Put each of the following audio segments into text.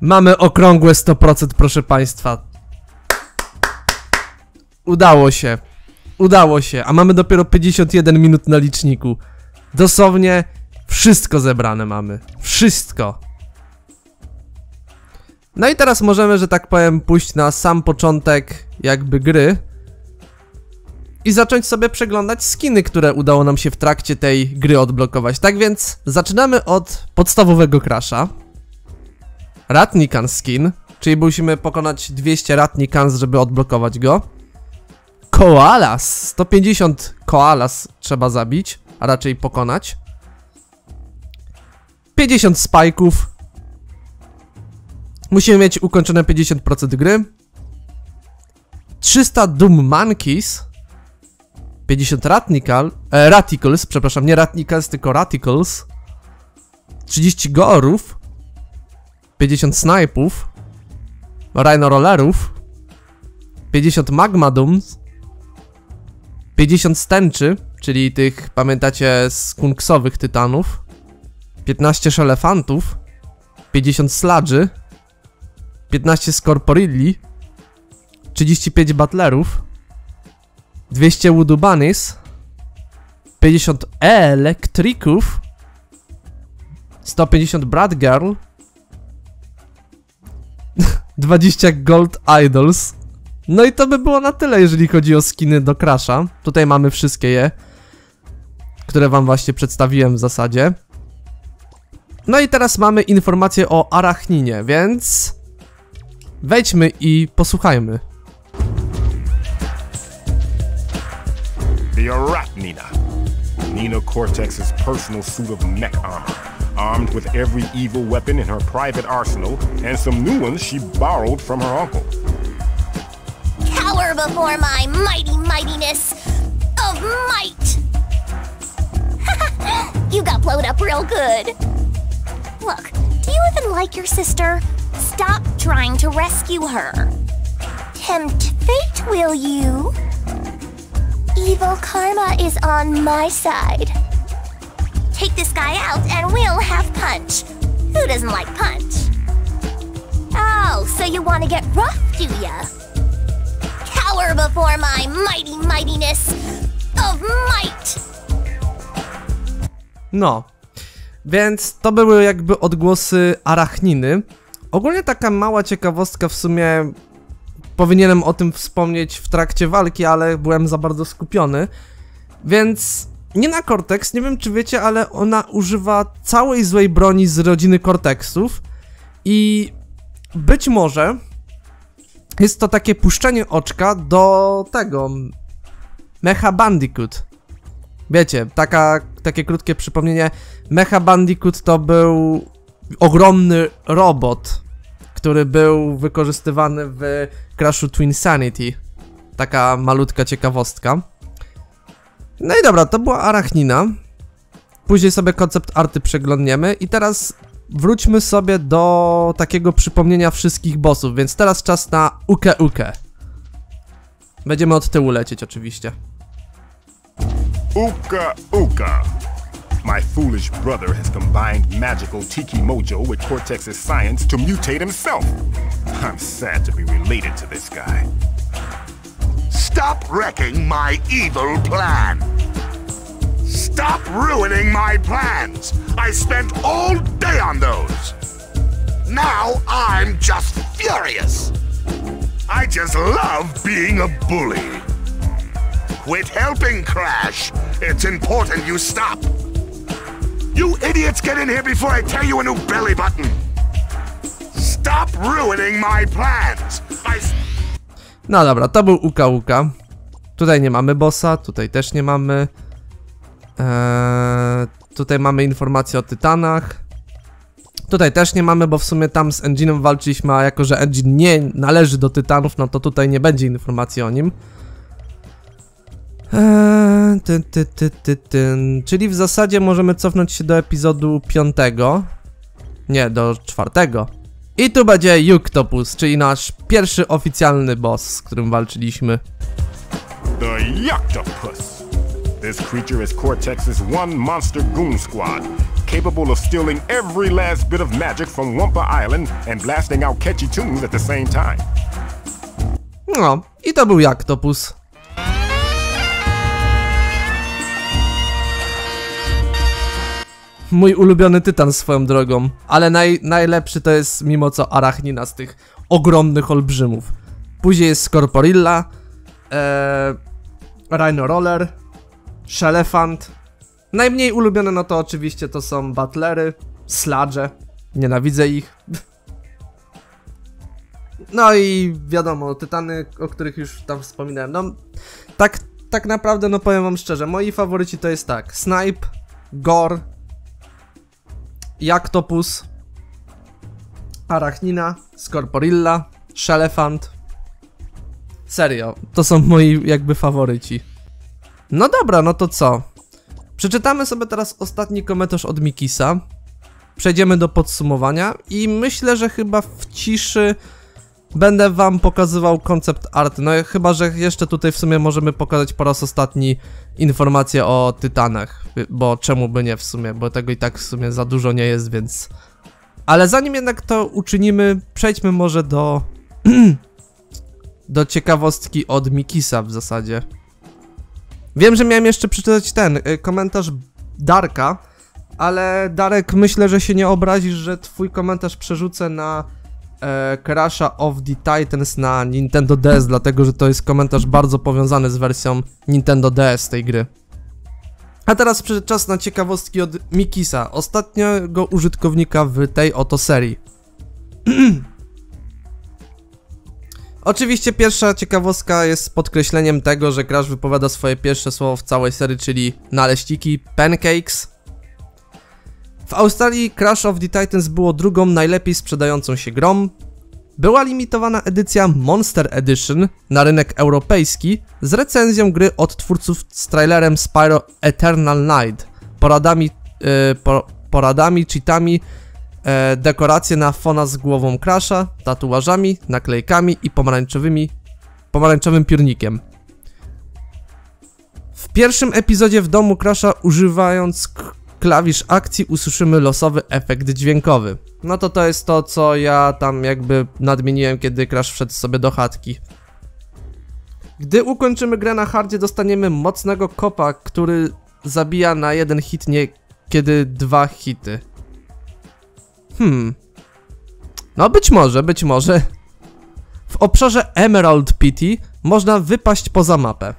Mamy okrągłe 100%, proszę państwa. Udało się. Udało się, a mamy dopiero 51 minut na liczniku. Dosłownie wszystko zebrane mamy. Wszystko. No i teraz możemy, że tak powiem, pójść na sam początek jakby gry i zacząć sobie przeglądać skiny, które udało nam się w trakcie tej gry odblokować. Tak więc zaczynamy od podstawowego crasha. Ratnikan skin, czyli musimy pokonać 200 Ratnikans, żeby odblokować go. Koalas, 150 koalas trzeba zabić, a raczej pokonać. 50 spajków. Musimy mieć ukończone 50% gry. 300 Doom Monkeys. 50 Ratnikal, e, Raticals, przepraszam, nie Ratnicals, tylko Raticals. 30 Gorów. 50 Snipów. Rhino Rollerów. 50 Magma Dooms. 50 stęczy, czyli tych, pamiętacie, skunksowych tytanów. 15 szelefantów. 50 sladży. 15 skorporilli. 35 butlerów. 200 Voodoo Bunnies, 50 elektrików, 150 Brad Girl, 20 Gold Idols. No i to by było na tyle, jeżeli chodzi o skiny do Crasha. Tutaj mamy wszystkie je, które wam właśnie przedstawiłem w zasadzie. No i teraz mamy informację o Arachninie, więc wejdźmy i posłuchajmy. The Arachnina. Nina Cortex's personal suit of mech armor, armed with every evil weapon in her private arsenal, and some new ones she borrowed from her uncle. Cower before my mighty mightiness of might! you got blown up real good. Look, do you even like your sister? Stop trying to rescue her. Tempt fate, will you? Evil karma is on my side. Take this guy out and we'll have punch. Who doesn't like punch? Oh, so you want to get rough, do ya? Cower before my mighty mightiness of might! No, więc to były jakby odgłosy arachniny. Ogólnie taka mała ciekawostka w sumie powinienem o tym wspomnieć w trakcie walki, ale byłem za bardzo skupiony. Więc nie na Cortex, nie wiem czy wiecie, ale ona używa całej złej broni z rodziny Cortexów i być może jest to takie puszczenie oczka do tego Mecha Bandicoot. Wiecie, taka, takie krótkie przypomnienie. Mecha Bandicoot to był ogromny robot, który był wykorzystywany w Crashu Twin Sanity. Taka malutka ciekawostka. No i dobra, to była Arachnina. Później sobie koncept arty przeglądniemy i teraz wróćmy sobie do takiego przypomnienia wszystkich bossów, więc teraz czas na Uke Uke. Będziemy od tyłu lecieć oczywiście. Uka Uka. My foolish brother has combined magical Tiki Mojo with Cortex's science to mutate himself. I'm sad to be related to this guy. Stop wrecking my evil plan! Stop ruining my plans! I spent all day on those! Now I'm just furious! I just love being a bully! Quit helping, Crash! It's important you stop! You idiots get in here before I tear you a new belly button! Stop ruining my plans! I... No dobra, to był Uka Uka. Tutaj nie mamy bossa, tutaj też nie mamy. Eee, tutaj mamy informacje o tytanach. Tutaj też nie mamy, bo w sumie tam z Engine'em walczyliśmy, a jako że Engine nie należy do tytanów, no to tutaj nie będzie informacji o nim. Eee, ty, ty, ty, ty, ty. Czyli w zasadzie możemy cofnąć się do epizodu piątego. Nie, do czwartego. I tu będzie Yuktopus, czyli nasz pierwszy oficjalny boss, z którym walczyliśmy. The Yuctopus. This creature is Cortex's one monster goon squad, capable of stealing every last bit of magic from Wumpa Island and blasting out catchy tunes at the same time. No, i to był Jaktopus. Mój ulubiony tytan swoją drogą, ale naj, najlepszy to jest mimo co Arachnina z tych ogromnych olbrzymów. Później jest Scorporilla, ee, Rhino Roller, Shelefant. Najmniej ulubione no to oczywiście to są Butlery, Sludge, nienawidzę ich. No i wiadomo, tytany, o których już tam wspominałem. No, tak, tak naprawdę, no powiem wam szczerze, moi faworyci to jest tak: Snipe, Gore, Jaktopus, Arachnina, Scorporilla, Shelefant. Serio, to są moi jakby faworyci. No dobra, no to co? Przeczytamy sobie teraz ostatni komentarz od Mikisa. Przejdziemy do podsumowania i myślę, że chyba w ciszy będę wam pokazywał koncept art. No chyba, że jeszcze tutaj w sumie możemy pokazać po raz ostatni informacje o Tytanach, bo czemu by nie w sumie, bo tego i tak w sumie za dużo nie jest, więc... Ale zanim jednak to uczynimy, przejdźmy może do... do ciekawostki od Mikisa w zasadzie. Wiem, że miałem jeszcze przeczytać ten y, komentarz Darka, ale Darek myślę, że się nie obrazisz, że twój komentarz przerzucę na e, Crasha of the Titans na Nintendo DS, dlatego że to jest komentarz bardzo powiązany z wersją Nintendo DS tej gry. A teraz przyszedł czas na ciekawostki od Mikisa, ostatniego użytkownika w tej oto serii. Oczywiście pierwsza ciekawostka jest podkreśleniem tego, że Crash wypowiada swoje pierwsze słowo w całej serii, czyli naleściki, pancakes. W Australii Crash of the Titans było drugą najlepiej sprzedającą się grą. Była limitowana edycja Monster Edition na rynek europejski z recenzją gry od twórców z trailerem Spyro Eternal Night, poradami, yy, po, poradami cheatami, e, dekoracje na fona z głową Crasha, tatuażami, naklejkami i pomarańczowymi, pomarańczowym piórnikiem. W pierwszym epizodzie w domu Crasha używając klawisz akcji usłyszymy losowy efekt dźwiękowy. No to to jest to, co ja tam jakby nadmieniłem, kiedy Crash wszedł sobie do chatki. Gdy ukończymy grę na hardzie, dostaniemy mocnego kopa, który zabija na jeden hit, nie kiedy dwa hity. Hmm. No być może, być może. W obszarze Emerald Pity można wypaść poza mapę.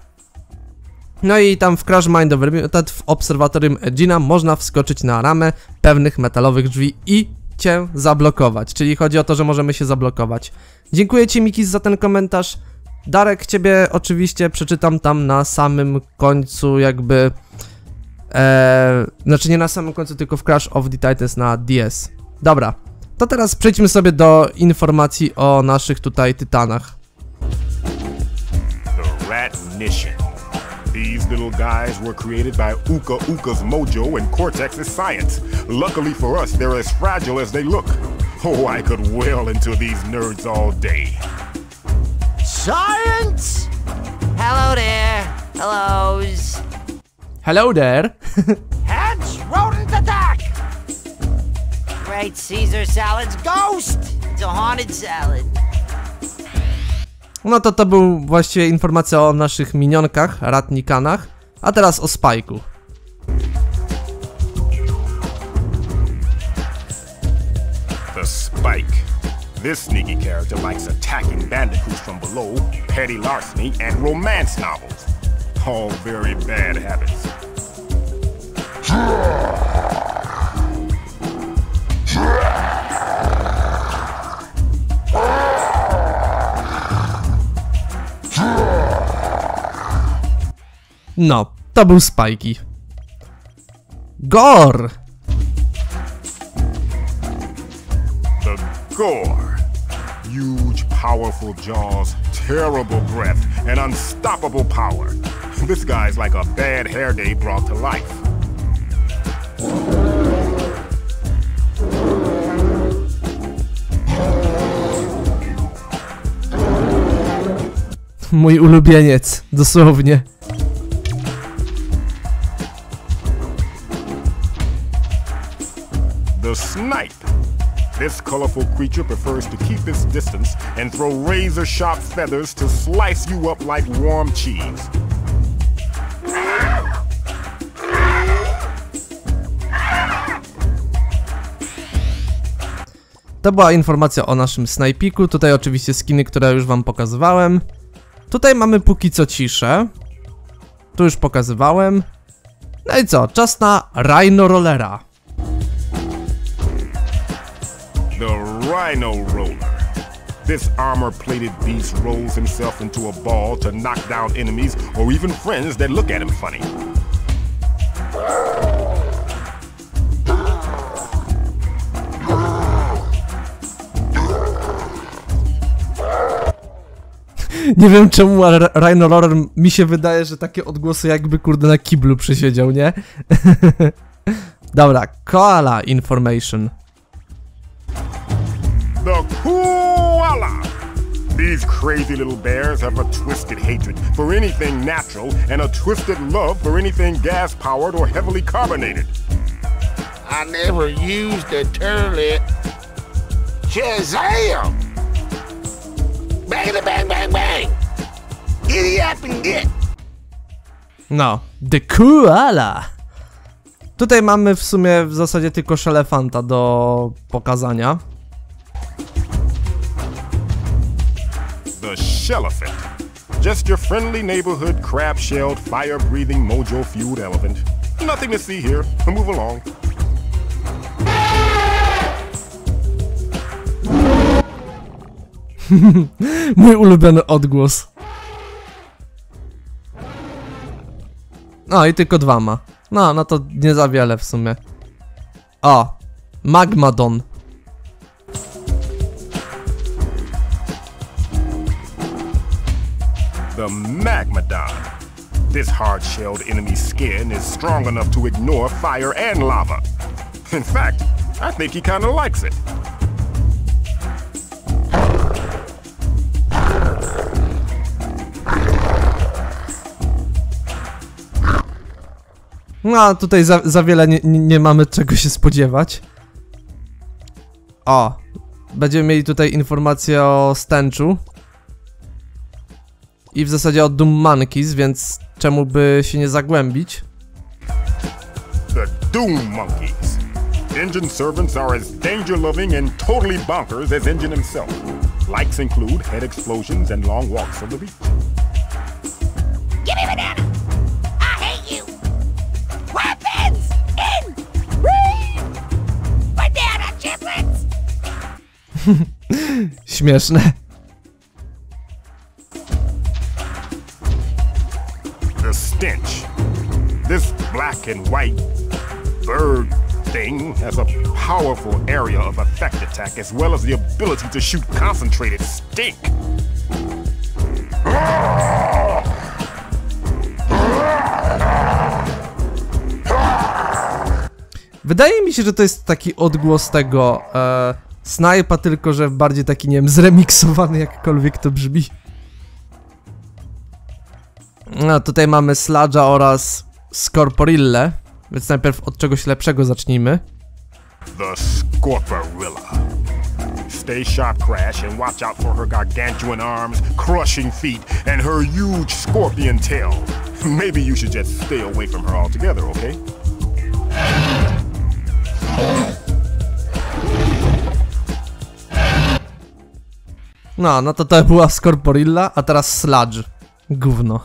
No i tam w Crash Mind Mutant w obserwatorium Egina można wskoczyć na ramę pewnych metalowych drzwi i cię zablokować. Czyli chodzi o to, że możemy się zablokować. Dziękuję ci Mikis za ten komentarz. Darek, ciebie oczywiście przeczytam tam na samym końcu jakby... Eee, znaczy nie na samym końcu, tylko w Crash of the Titans na DS. Dobra, to teraz przejdźmy sobie do informacji o naszych tutaj tytanach. The Rat Nation. These little guys were created by Uka Uka's mojo and Cortex's science. Luckily for us, they're as fragile as they look. Oh, I could wail into these nerds all day. Science? Hello there. Hellos. Hello there! Heads, rodent attack! Great Caesar salad's ghost! It's a haunted salad. No to to był właściwie informacja o naszych minionkach, ratnikanach, a teraz o Spajku. The Spike. This sneaky character likes attacking bandicoots from below, petty larceny, and romance novels. All very bad habits. No, to był Spajki. Gor! The Gore. Huge, powerful jaws, terrible breath, and unstoppable power. This guy's like a bad hair day brought to life. Mój ulubieniec, dosłownie. Snipe. This colorful creature prefers to keep its distance and throw razor sharp feathers to slice you up like warm cheese. To była informacja o naszym snajpiku. Tutaj oczywiście skiny, które już wam pokazywałem. Tutaj mamy póki co ciszę. Tu już pokazywałem. No i co? Czas na Rhino Rollera. The Rhino Roller. This armor plated beast rolls himself into a ball to knock down enemies or even friends that look at him funny. Nie wiem czemu, ale Rhino Roller mi się wydaje, że takie odgłosy jakby kurde na kiblu przysiedział, nie? Dobra, Koala Information. The koala. These crazy little bears have a twisted hatred for anything natural and a twisted love for anything gas powered or heavily carbonated. I never used the turlet. Shazam! Bang, the bang, bang, bang! Giddy up and get! No, The Koala. Tutaj mamy w sumie w zasadzie tylko szelefanta do pokazania. The Shellefant. Just your friendly neighborhood crab shelled, fire breathing, mojo fueled elephant. Nothing to see here. Move along. Mój ulubiony odgłos. No i tylko dwa ma. No, no to nie za wiele w sumie. O, Magmadon. The Magmadon. This hard shelled enemy's skin is strong enough to ignore fire and lava. In fact, I think he kinda likes it. No, tutaj za, za wiele nie, nie, mamy czego się spodziewać. O, będziemy mieli tutaj informację o Stenchu. I w zasadzie o Doom Monkeys, więc czemu by się nie zagłębić? The Doom Monkeys. Engine servants are as danger loving and totally bonkers as Engine himself. Likes include head explosions and long walks on the beach. Śmieszne. The stench. This black and white bird thing has a powerful area of effect attack as well as the ability to shoot concentrated stink. Wydaje mi się, że to jest taki odgłos tego e, Snipe'a, tylko że bardziej taki, nie wiem, zremiksowany, jakkolwiek to brzmi. No, tutaj mamy Sludge'a oraz Scorporille, więc najpierw od czegoś lepszego zacznijmy. The Scorporilla. Stay sharp, Crash, and watch out for her gargantuan arms, crushing feet, and her huge scorpion tail. Maybe you should just stay away from her altogether, okay? No, no to to była Scorporilla, a teraz Sludge. Gówno.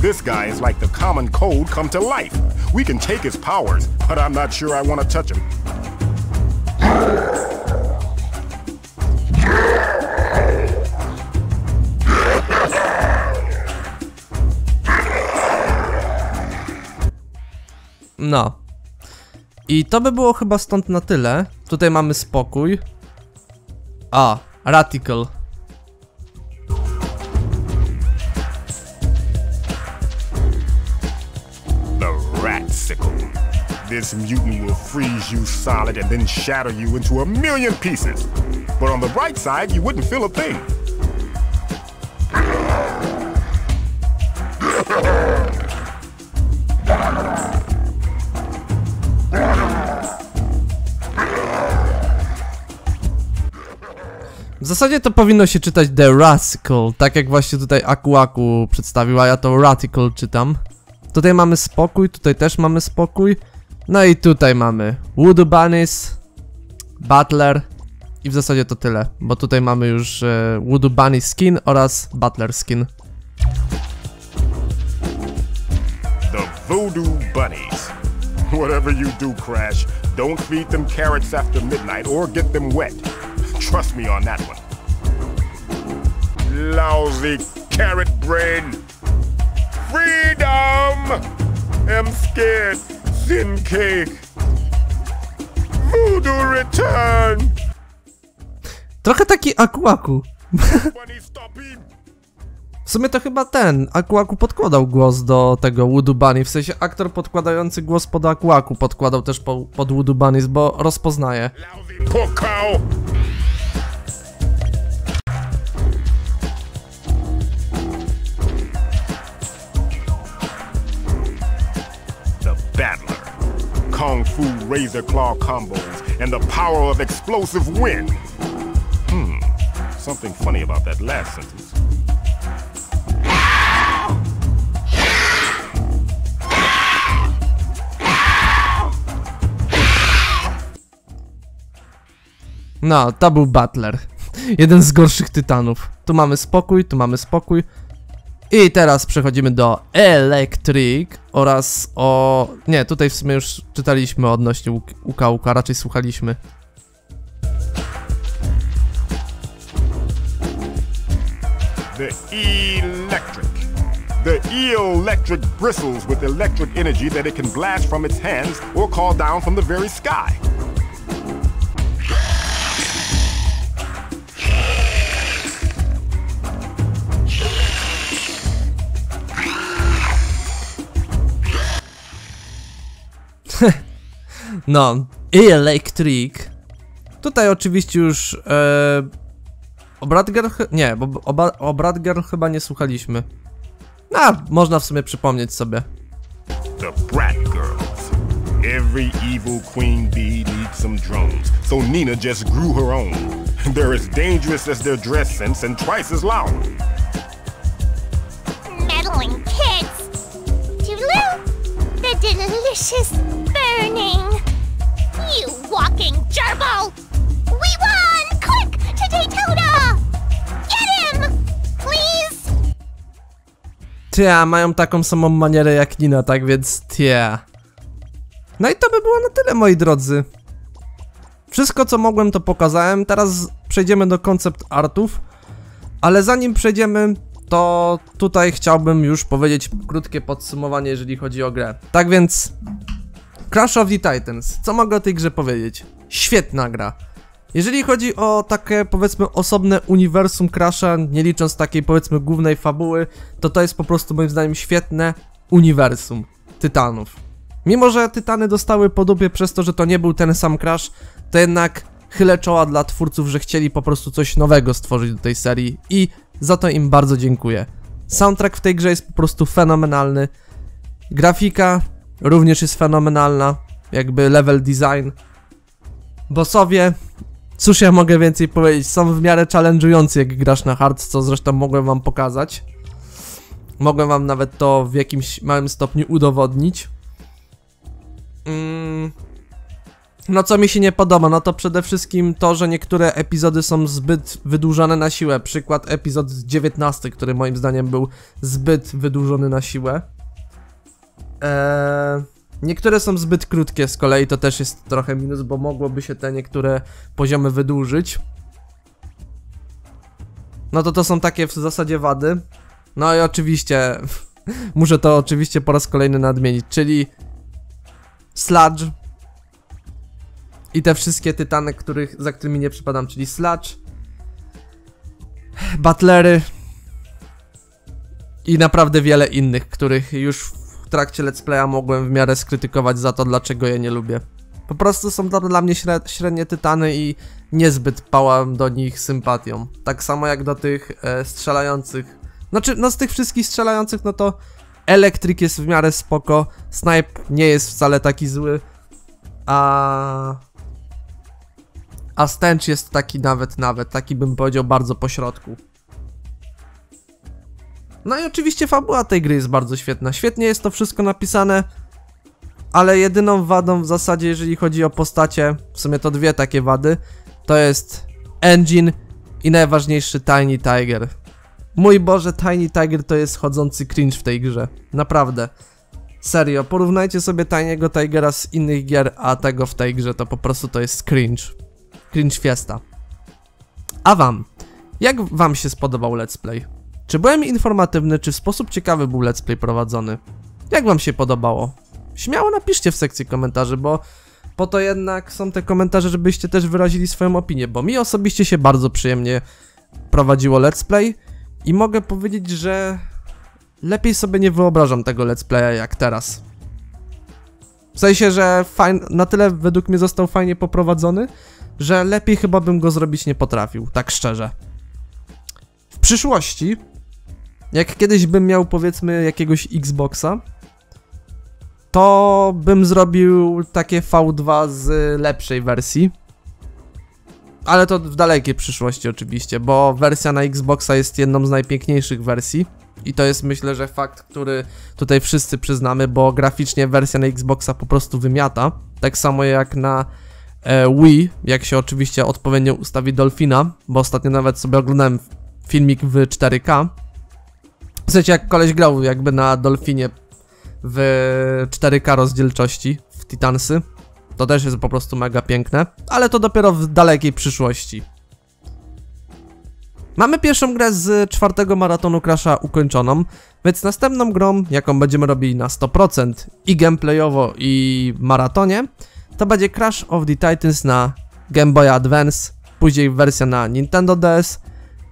This guy is like the common cold come to life. We can take his powers, but I'm not sure I want to touch him. No. I to by było chyba stąd na tyle. Tutaj mamy spokój. A, sickle. This mutant will freeze you solid and then shatter you into a million pieces. But on the bright side, you wouldn't feel a thing. W zasadzie to powinno się czytać The Rascal, tak jak właśnie tutaj Aku Aku przedstawiła, ja to Ratical czytam. Tutaj mamy spokój, tutaj też mamy spokój. No i tutaj mamy Voodoo Bunnies, Butler i w zasadzie to tyle, bo tutaj mamy już e, Voodoo Bunny Skin oraz Butler Skin. The Voodoo Bunnies. Whatever you do, Crash, don't feed them carrots after midnight or get them wet. Trust me on that one. Lousy carrot brain. Freedom! Am scared. Sin cake. Voodoo return. Trochę taki Aku Aku. Bunny stop him. W sumie to chyba ten, Aku Aku podkładał głos do tego Voodoo Bunny, w sensie aktor podkładający głos pod Aku Aku podkładał też po, pod Voodoo Bunnies, bo rozpoznaje. Lousy Kung Fu razor claw combos and the power of explosive wind. Hmm. Something funny about that last sentence. No, to był Butler. Jeden z gorszych tytanów. Tu mamy spokój, tu mamy spokój. I teraz przechodzimy do Electric oraz o... Nie, tutaj w sumie już czytaliśmy odnośnie Uka Uka, raczej słuchaliśmy. The electric. The electric bristles with electric energy that it can blast from its hands or call down from the very sky. No, Electric. Tutaj oczywiście już e, o Bradgirl, chy- nie, bo o, Ba- o Bradgirl chyba nie słuchaliśmy. No, można w sumie przypomnieć sobie. The Brat Girls. Every evil queen bee needs some drones, so Nina just grew her own. They're as dangerous as their dress sense and twice as loud. Meddling kids! Toodaloo! The delicious burning! You walking gerbil! We won! Quick! To Daytona! Get him! Please! Tia, mają taką samą manierę jak Nina, tak więc tia. No i to by było na tyle, moi drodzy. Wszystko, co mogłem, to pokazałem. Teraz przejdziemy do koncept artów. Ale zanim przejdziemy, to tutaj chciałbym już powiedzieć krótkie podsumowanie, jeżeli chodzi o grę. Tak więc, Crash of the Titans. Co mogę o tej grze powiedzieć? Świetna gra. Jeżeli chodzi o takie powiedzmy osobne uniwersum Crasha, nie licząc takiej powiedzmy głównej fabuły, to to jest po prostu moim zdaniem świetne uniwersum Tytanów. Mimo, że Tytany dostały po dupie przez to, że to nie był ten sam Crash, to jednak chylę czoła dla twórców, że chcieli po prostu coś nowego stworzyć do tej serii i za to im bardzo dziękuję. Soundtrack w tej grze jest po prostu fenomenalny. Grafika również jest fenomenalna, jakby level design. Bossowie, cóż ja mogę więcej powiedzieć, są w miarę challenge'ujący jak grasz na hard, co zresztą mogłem wam pokazać. Mogłem wam nawet to w jakimś małym stopniu udowodnić. Mm. No co mi się nie podoba, no to przede wszystkim to, że niektóre epizody są zbyt wydłużone na siłę. Przykład epizod 19, który moim zdaniem był zbyt wydłużony na siłę. Eee, niektóre są zbyt krótkie z kolei, to też jest trochę minus, bo mogłoby się te niektóre poziomy wydłużyć. No to to są takie w zasadzie wady. No i oczywiście, muszę to oczywiście po raz kolejny nadmienić, czyli Sludge i te wszystkie tytany, których, za którymi nie przypadam, czyli Sludge, Butlery i naprawdę wiele innych, których już w trakcie let's playa mogłem w miarę skrytykować za to, dlaczego je nie lubię. Po prostu są to dla mnie śre- średnie tytany i niezbyt pałam do nich sympatią. Tak samo jak do tych e, strzelających. Znaczy, no z tych wszystkich strzelających, no to Electric jest w miarę spoko, Snipe nie jest wcale taki zły, a... A Stench jest taki nawet, nawet, taki bym powiedział bardzo pośrodku. No i oczywiście fabuła tej gry jest bardzo świetna. Świetnie jest to wszystko napisane, ale jedyną wadą w zasadzie, jeżeli chodzi o postacie, w sumie to dwie takie wady, to jest engine i najważniejszy Tiny Tiger. Mój Boże, Tiny Tiger to jest chodzący cringe w tej grze. Naprawdę. Serio, porównajcie sobie Tiny'ego Tigera z innych gier, a tego w tej grze to po prostu to jest cringe. Cringe fiesta. A wam? Jak wam się spodobał let's play? Czy byłem informatywny, czy w sposób ciekawy był let's play prowadzony? Jak wam się podobało? Śmiało napiszcie w sekcji komentarzy, bo po to jednak są te komentarze, żebyście też wyrazili swoją opinię, bo mi osobiście się bardzo przyjemnie prowadziło let's play i mogę powiedzieć, że lepiej sobie nie wyobrażam tego let's playa jak teraz. W sensie, że na tyle według mnie został fajnie poprowadzony, że lepiej chyba bym go zrobić nie potrafił, tak szczerze. W przyszłości, jak kiedyś bym miał powiedzmy jakiegoś Xboxa, to bym zrobił takie V2 z lepszej wersji. Ale to w dalekiej przyszłości oczywiście, bo wersja na Xboxa jest jedną z najpiękniejszych wersji. I to jest myślę, że fakt, który tutaj wszyscy przyznamy, bo graficznie wersja na Xboxa po prostu wymiata. Tak samo jak na e, Wii, jak się oczywiście odpowiednio ustawi Dolphina, bo ostatnio nawet sobie oglądałem filmik w 4K. W jak koleś grał jakby na Dolphinie w 4K rozdzielczości w Titansy. To też jest po prostu mega piękne, ale to dopiero w dalekiej przyszłości. Mamy pierwszą grę z czwartego maratonu Crasha ukończoną, więc następną grą, jaką będziemy robili na 100% i gameplayowo i maratonie, to będzie Crash of the Titans na Game Boy Advance, później wersja na Nintendo DS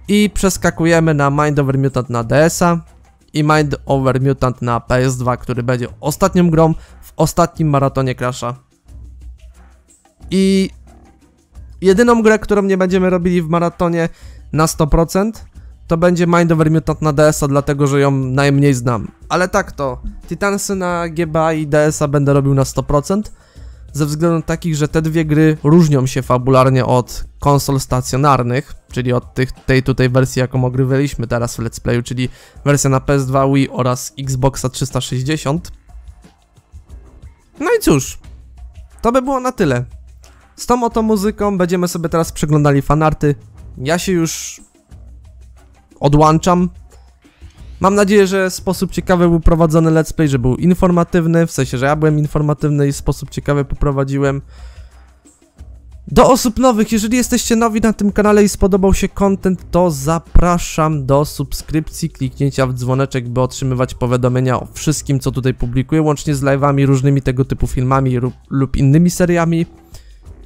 i przeskakujemy na Mind Over Mutant na DS-a i Mind Over Mutant na PS2, który będzie ostatnią grą w ostatnim maratonie Crasha. I jedyną grę, którą nie będziemy robili w maratonie na 100% to będzie Mind Over Mutant na DS-a, dlatego że ją najmniej znam. Ale tak to, Titansy na GBA i DS-a będę robił na 100%, ze względów takich, że te dwie gry różnią się fabularnie od konsol stacjonarnych, czyli od tych, tej tutaj wersji, jaką ogrywaliśmy teraz w Let's Playu, czyli wersja na PS2, Wii oraz Xboxa 360. No i cóż, to by było na tyle. Z tą oto muzyką będziemy sobie teraz przeglądali fanarty. Ja się już odłączam. Mam nadzieję, że sposób ciekawy był prowadzony let's play, że był informatywny, w sensie, że ja byłem informatywny i sposób ciekawy poprowadziłem. Do osób nowych, jeżeli jesteście nowi na tym kanale i spodobał się content, to zapraszam do subskrypcji, kliknięcia w dzwoneczek, by otrzymywać powiadomienia o wszystkim, co tutaj publikuję, łącznie z live'ami, różnymi tego typu filmami lub, lub innymi seriami.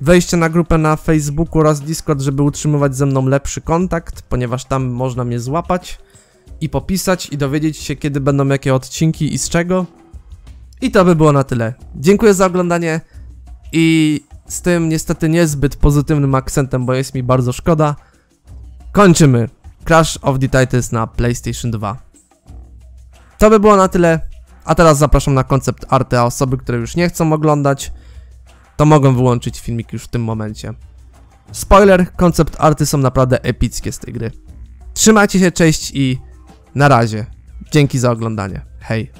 Wejście na grupę na Facebooku oraz Discord, żeby utrzymywać ze mną lepszy kontakt, ponieważ tam można mnie złapać i popisać i dowiedzieć się, kiedy będą jakie odcinki i z czego. I to by było na tyle. Dziękuję za oglądanie i z tym niestety niezbyt pozytywnym akcentem, bo jest mi bardzo szkoda, kończymy Crash of the Titans na PlayStation 2. To by było na tyle, a teraz zapraszam na koncept arty, a osoby, które już nie chcą oglądać, to mogą wyłączyć filmik już w tym momencie. Spoiler, koncept arty są naprawdę epickie z tej gry. Trzymajcie się, cześć i na razie. Dzięki za oglądanie. Hej.